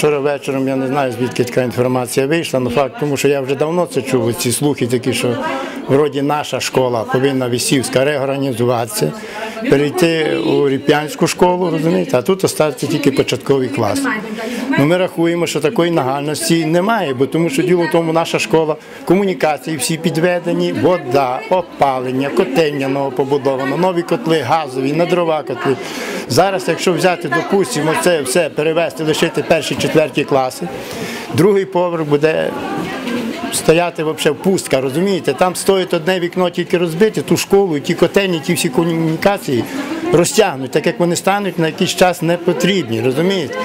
Вчора вечором я не знаю, звідки така інформація вийшла, але факт, тому що я вже давно це чув, ці слухи такі, що вроді наша школа повинна Вісівська реорганізуватися, перейти у Ріп'янську школу, розумієте, а тут остатися тільки початковий клас. Ну, ми рахуємо, що такої нагальності немає, бо тому що діло в тому, наша школа, комунікації всі підведені, вода, опалення, котельня ново побудовано, нові котли, газові, на дрова котли. Зараз, якщо взяти, допустимо, це все перевести, лишити перші четверті класи, другий поверх буде стояти взагалі пустка, розумієте? Там стоїть одне вікно тільки розбити, ту школу, ті котельні, ті всі комунікації розтягнуть, так як вони стануть на якийсь час не потрібні, розумієте?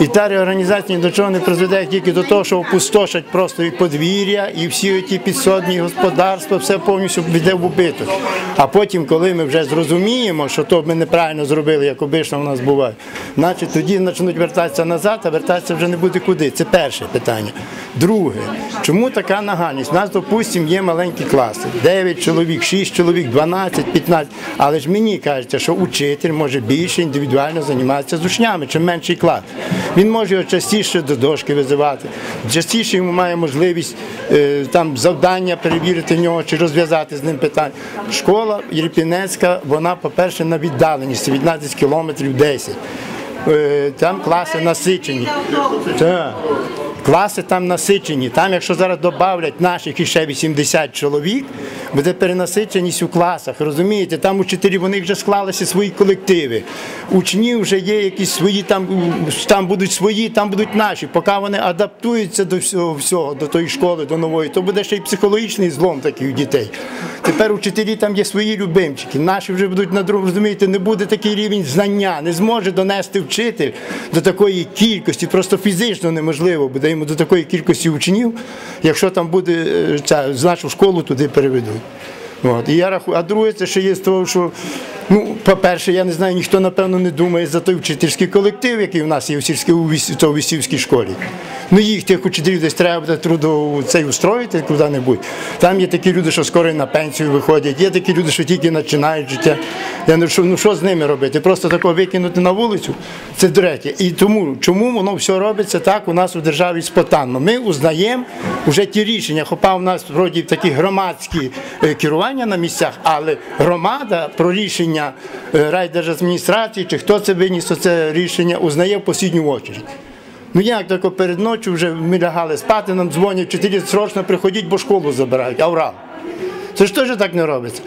І та реорганізація ні до чого не призведе тільки до того, що опустошать просто і подвір'я, і всі ті підсобні господарства, все повністю піде в убиток. А потім, коли ми вже зрозуміємо, що то ми неправильно зробили, як обично в нас буває, значить тоді почнуть вертатися назад, а вертатися вже не буде куди. Це перше питання. Друге, чому така нагальність? У нас, допустимо, є маленькі класи, 9 чоловік, 6 чоловік, 12, 15. Але ж мені кажеться, що учитель може більше індивідуально займатися з учнями, чим менший клас. Він може його частіше до дошки визивати, частіше йому має можливість е, там завдання перевірити в нього чи розв'язати з ним питання. Школа Єрпінецька, вона, по-перше, на віддаленість, від кілометрів 10. Е, Там класи насичені. Так. Класи там насичені. Там, якщо зараз додавлять наших іще 80 чоловік, буде перенасиченість у класах. Розумієте, там учителі вони вже склалися свої колективи. Учні вже є якісь свої, там, там будуть свої, там будуть наші. Поки вони адаптуються до всього, всього, до тої школи, до нової, то буде ще й психологічний злом такий у дітей. Тепер учителі там є свої любимчики. Наші вже будуть на другому, розумієте, не буде такий рівень знання, не зможе донести вчитель до такої кількості, просто фізично неможливо буде йому до такої кількості учнів, якщо там буде е, ця, з нашу школу туди переведуть. От. І я рахую, а друге, це ще є з того, що ну, по-перше, я не знаю, ніхто напевно не думає за той вчительський колектив, який у нас є в сільській у Віс- Вісівській школі. Ну їх тих учителів десь треба буде трудо цей устроїти куди-небудь. Там є такі люди, що скоро на пенсію виходять, є такі люди, що тільки починають життя. Я не що, ну що з ними робити? Просто такого викинути на вулицю. Це третє. І тому, чому воно все робиться так у нас у державі спонтанно. Ми узнаємо вже ті рішення, хоча у нас вроді такі громадські е, керування на місцях, але громада про рішення е, райдержадміністрації чи хто це виніс, це рішення узнає в послідню очередь. Ну як тако перед ночі вже ми лягали спати, нам дзвонять, вчителі срочно приходіть, бо школу забирають. Аврал. Це ж теж так не робиться.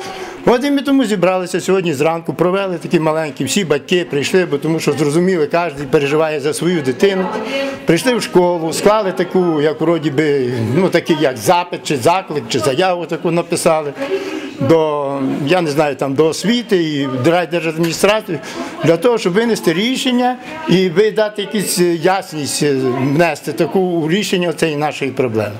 От і ми тому зібралися сьогодні зранку, провели такі маленькі, всі батьки прийшли, бо тому що зрозуміли, кожен переживає за свою дитину. Прийшли в школу, склали таку, як вроді би, ну такий як запит, чи заклик, чи заяву таку написали до, я не знаю, там до освіти і до райдержадміністрації для того, щоб винести рішення і дати якусь ясність, е, внести таку рішення цієї нашої проблеми.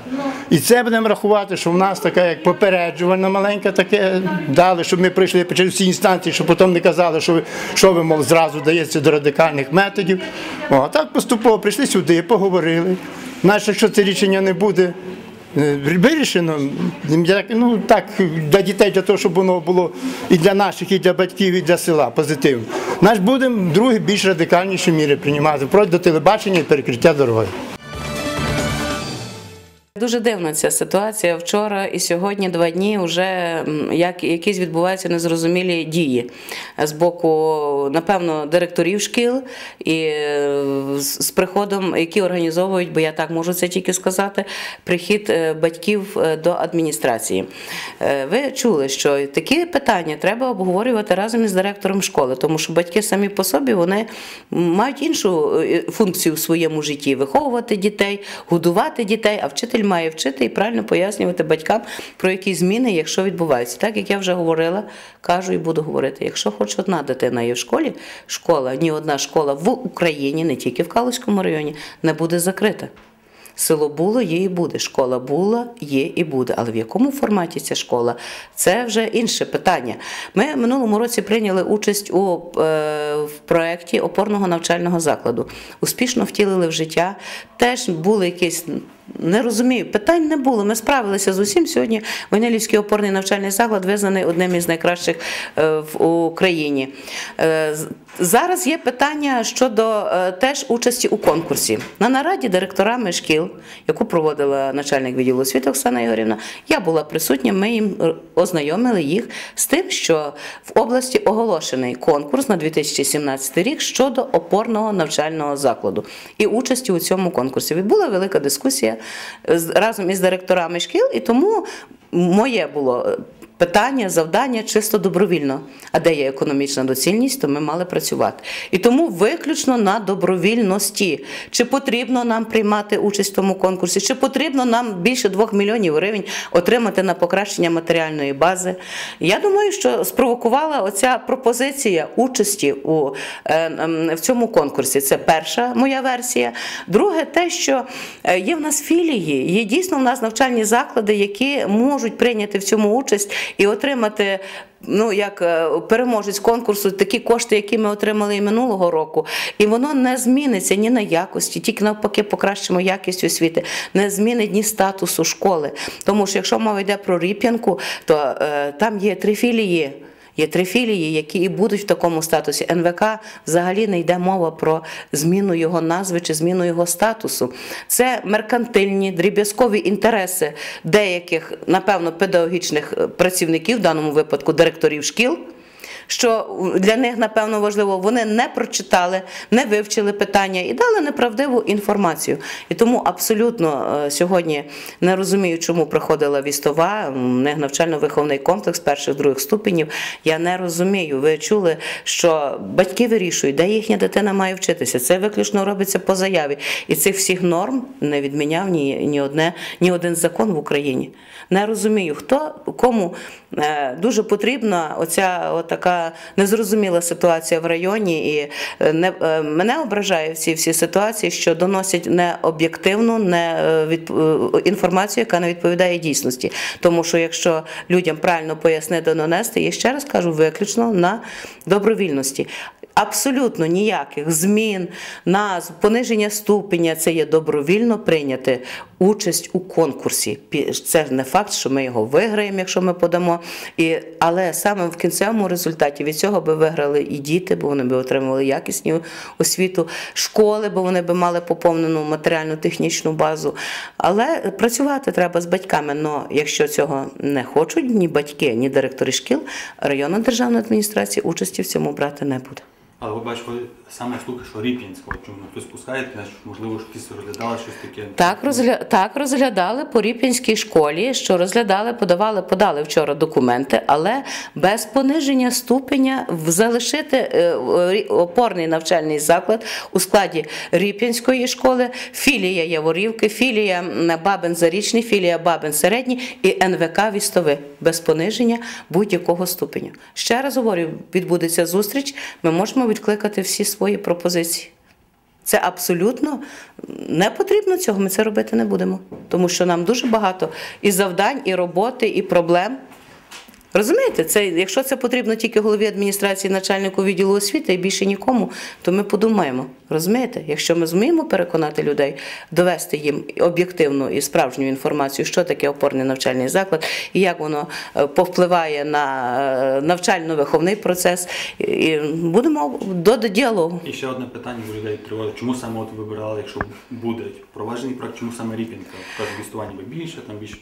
І це будемо рахувати, що в нас така як попереджувальна маленька таке дали, щоб ми прийшли через всі інстанції, щоб потім не казали, що що ви мов зразу дається до радикальних методів. О, так поступово прийшли сюди, поговорили. Значить, якщо це рішення не буде е, вирішено, ну так для дітей, для того, щоб воно було і для наших, і для батьків, і для села позитивно. Наш будемо другі більш радикальніші міри приймати, впродь до телебачення і перекриття дороги. Дуже дивна ця ситуація. Вчора і сьогодні два дні вже як якісь відбуваються незрозумілі дії з боку, напевно, директорів шкіл і е, з приходом, які організовують, бо я так можу це тільки сказати, прихід е, батьків е, до адміністрації. Ви чули, що такі питання треба обговорювати разом із директором школи, тому що батьки самі по собі вони мають іншу функцію в своєму житті виховувати дітей, годувати дітей, а вчитель має вчити і правильно пояснювати батькам про які зміни, якщо відбуваються. Так як я вже говорила, кажу і буду говорити. Якщо хоч одна дитина є в школі, школа, ні одна школа в Україні, не тільки в Калузькому районі, не буде закрита. Село було, є і буде. Школа була, є і буде. Але в якому форматі ця школа? Це вже інше питання. Ми минулому році прийняли участь у е, в проєкті опорного навчального закладу. Успішно втілили в життя. Теж були якісь Не розумію, питань не було. Ми справилися з усім. Сьогодні Войнилівський опорний навчальний заклад визнаний одним із найкращих е, в Україні. Е, Зараз є питання щодо е, теж участі у конкурсі. На нараді директорами шкіл, яку проводила начальник відділу освіти Оксана Ігорівна, я була присутня. Ми їм ознайомили їх з тим, що в області оголошений конкурс на 2017 рік щодо опорного навчального закладу і участі у цьому конкурсі. Відбула велика дискусія разом із директорами шкіл, і тому моє було. Питання, завдання чисто добровільно. А де є економічна доцільність, то ми мали працювати. І тому виключно на добровільності. Чи потрібно нам приймати участь в тому конкурсі, чи потрібно нам більше 2 мільйонів гривень отримати на покращення матеріальної бази. Я думаю, що спровокувала оця пропозиція участі у, е, ем, в цьому конкурсі. Це перша моя версія. Друге, те, що е, є в нас філії, є дійсно в нас навчальні заклади, які можуть прийняти в цьому участь і отримати. Ну, як е, переможець конкурсу, такі кошти, які ми отримали і минулого року, і воно не зміниться ні на якості, тільки навпаки покращимо якість освіти, не змінить ні статусу школи. Тому що якщо мова йде про Ріп'янку, то е, там є три філії. Є три філії, які і будуть в такому статусі. НВК взагалі не йде мова про зміну його назви чи зміну його статусу. Це меркантильні дріб'язкові інтереси деяких, напевно, педагогічних е, працівників, в даному випадку директорів шкіл. Що для них напевно важливо, вони не прочитали, не вивчили питання і дали неправдиву інформацію. І тому абсолютно е, сьогодні не розумію, чому приходила вістова, них навчально-виховний комплекс перших других ступенів. Я не розумію. Ви чули, що батьки вирішують, де їхня дитина має вчитися. Це виключно робиться по заяві. І цих всіх норм не відміняв ні, ні, одне, ні один закон в Україні. Не розумію, хто кому е, дуже потрібна оця отака незрозуміла ситуація в районі. І е, не, е, мене ображає в цій всі ситуації, що доносять не об'єктивну не від, е, інформацію, яка не відповідає дійсності. Тому що якщо людям правильно пояснити, донести, я ще раз кажу, виключно на добровільності. Абсолютно ніяких змін, назв, пониження ступеня це є добровільно прийняти участь у конкурсі. Це не факт, що ми його виграємо, якщо ми подамо. І, але саме в кінцевому результаті від цього би виграли і діти, бо вони би отримали якісну освіту, школи, бо вони би мали поповнену матеріальну технічну базу. Але працювати треба з батьками. Но якщо цього не хочуть ні батьки, ні директори шкіл, районна державна адміністрація участі в цьому брати не буде. Але ви бачили саме штуки, що Ріп'янська, чому хтось пускає, можливо, якісь розглядали щось таке. Так, розгля... так розглядали по Ріпінській школі, що розглядали, подавали, подали вчора документи, але без пониження ступеня залишити е, опорний навчальний заклад у складі Ріпінської школи, філія Яворівки, філія Бабин Зарічний, філія Бабин Середній і НВК Вістови без пониження будь-якого ступеня. Ще раз говорю, відбудеться зустріч. Ми можемо відкликати всі свої пропозиції. Це абсолютно не потрібно цього. Ми це робити не будемо. Тому що нам дуже багато і завдань, і роботи, і проблем. Розумієте, це, якщо це потрібно тільки голові адміністрації, начальнику відділу освіти і більше нікому, то ми подумаємо. Розумієте, якщо ми зуміємо переконати людей, довести їм об'єктивну і справжню інформацію, що таке опорний навчальний заклад і як воно е, повпливає на е, навчально-виховний процес, і- будемо до діалогу. І ще одне питання у людей триває. Чому саме от вибирали, якщо буде проваджений проект, чому саме Ріп'янка? Кажуть, листування більше, там більше.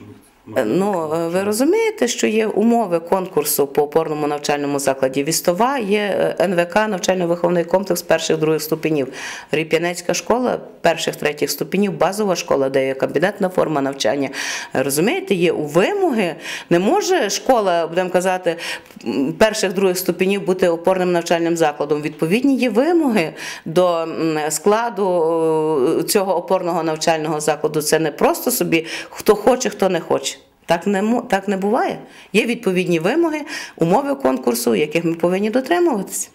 Е, Ну, е, ви розумієте, що є умови конкурсу по опорному навчальному закладі Вістова, є е, НВК, навчально-виховний комплекс перших других ступенів. Ріп'янецька школа перших третіх ступенів, базова школа, де є кабінетна форма навчання. Розумієте, є у вимоги. Не може школа, будемо казати, перших других ступенів бути опорним навчальним закладом. Відповідні є вимоги до складу цього опорного навчального закладу. Це не просто собі хто хоче, хто не хоче. Так не, так не буває. Є відповідні вимоги, умови конкурсу, яких ми повинні дотримуватися.